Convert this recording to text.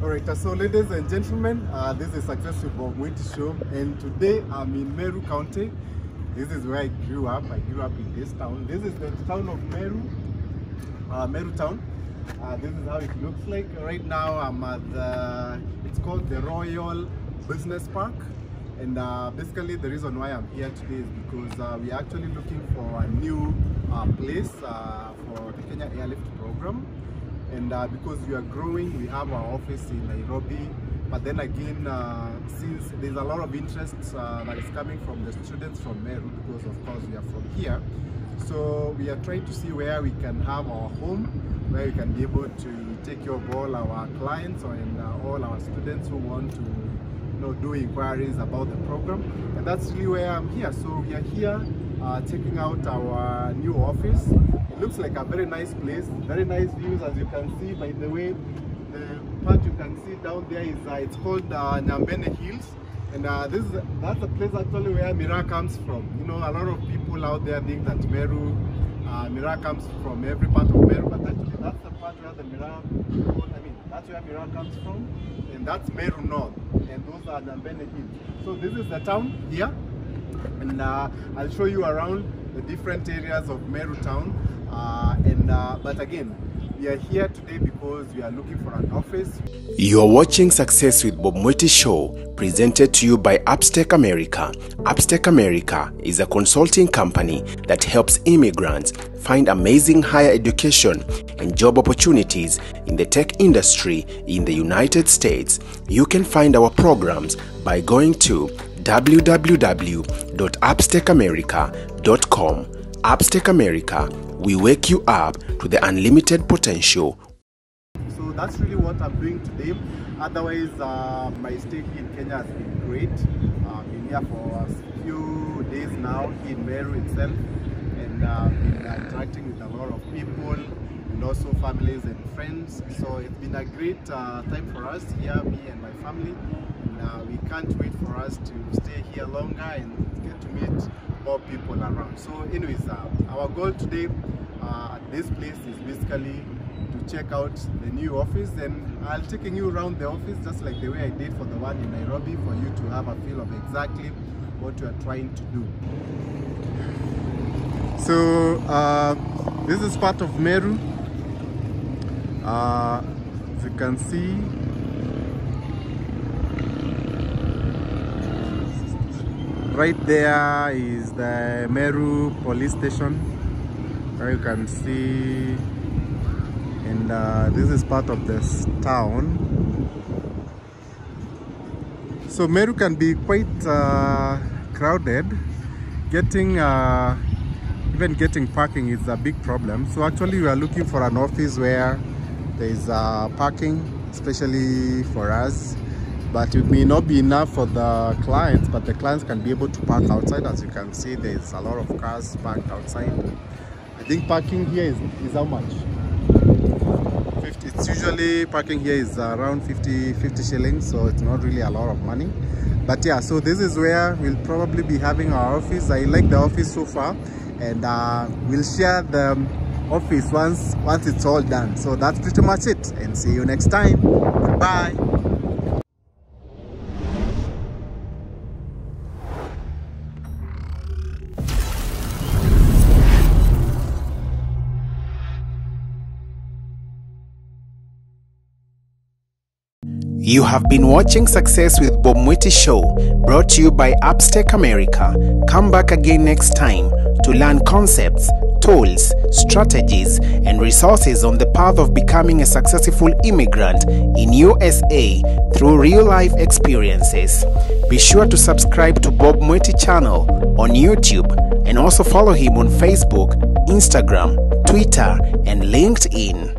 Right, uh, so ladies and gentlemen, uh, this is Success with Bob Mwiti show, and today I'm in Meru County. This is where I grew up. I grew up in this town. This is the town of Meru, uh, Meru town. Uh, this is how it looks like. Right now I'm at the, it's called the Royal Business Park. And uh, basically the reason why I'm here today is because uh, we're actually looking for a new uh, place for the Kenya Airlift program. And uh, because we are growing, we have our office in Nairobi. But then again, uh, since there's a lot of interest uh, that is coming from the students from Meru, because of course we are from here, so we are trying to see where we can have our home, where we can be able to take care of all our clients and uh, all our students who want to you know, do inquiries about the program. And that's really where I'm here. So we are here uh, checking out our new office. It looks like a very nice place, very nice views as you can see by the way. The part you can see down there is uh, it's called uh, Nyambene Hills. And uh, this is, that's the place actually where miraa comes from. You know, a lot of people out there think that Meru, uh, miraa comes from every part of Meru, but actually that's the part where the miraa, I mean, that's where miraa comes from, and that's Meru North, and those are Nyambene Hills. So this is the town here, and uh, I'll show you around the different areas of Meru town. Uh, and uh, but again, we are here today because we are looking for an office. You're watching Success with Bob Mwiti Show, presented to you by Appstec America. Appstec America is a consulting company that helps immigrants find amazing higher education and job opportunities in the tech industry in the United States. You can find our programs by going to www.appstecamerica.com. Appstec America, we wake you up to the unlimited potential So that's really what I'm doing today. Otherwise, uh, my stay in Kenya has been great. Uh, I've been here for a few days now in Meru itself, and uh, been interacting with a lot of people and also families and friends. So it's been a great uh, time for us here, me and my family. And, uh, we can't wait for us to stay here longer and get to meet more people around. So, anyways, uh, our goal today at this place is basically to check out the new office and I'll taking you around the office just like the way I did for the one in Nairobi for you to have a feel of exactly what you are trying to do. So uh, this is part of Meru. Uh, as you can see, right there is the Meru police station. There you can see and uh, this is part of this town. So Meru can be quite uh, crowded. Getting uh, even getting parking is a big problem. So actually we are looking for an office where there is uh, parking especially for us but it may not be enough for the clients but the clients can be able to park outside. As you can see there's a lot of cars parked outside. I think parking here is, is how much? 50, it's usually parking here is around 50 50 shillings so it's not really a lot of money. But yeah so this is where we'll probably be having our office. I like the office so far and uh, we'll share the office once once it's all done. So that's pretty much it and see you next time. Bye. You have been watching Success with Bob Mwiti Show, brought to you by Appstec America. Come back again next time to learn concepts, tools, strategies, and resources on the path of becoming a successful immigrant in USA through real-life experiences. Be sure to subscribe to Bob Mwiti channel on YouTube and also follow him on Facebook, Instagram, Twitter, and LinkedIn.